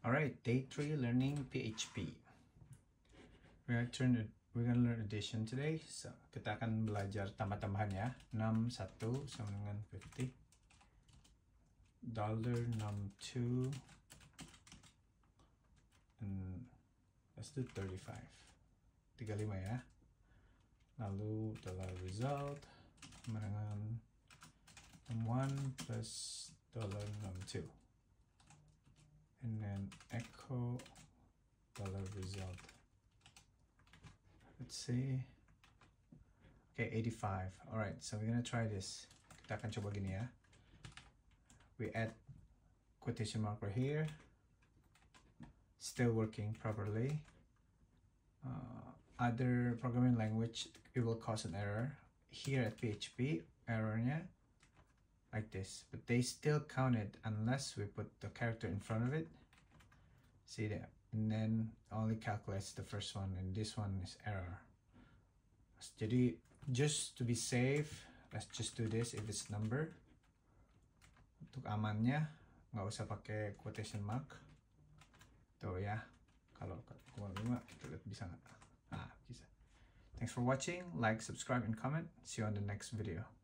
All right, day three, learning PHP. We're gonna turn it. We're gonna learn addition today. So kita akan belajar tambah-tambahan ya. 6 1 sama dengan 50. Dollar num 2 and let's do 35. 35 ya. Lalu dollar result sama dengan num 1 plus dollar num 2 and then echo dollar result. Let's see. Okay 85 all right so we're gonna try this. Kita akan coba gini ya we add quotation mark right here. Still working properly. Uh, other programming language it will cause an error. Here at PHP errornya like this but they still count it unless we put the character in front of it. See that and then only calculates the first one and this one is error. Just to be safe let's just do this if it's number. Untuk amannya nggak usah pakai quotation mark. Tuh ya kalau kurang lima kita lihat bisa nggak? Ah bisa. Thanks for watching like subscribe and comment. See you on the next video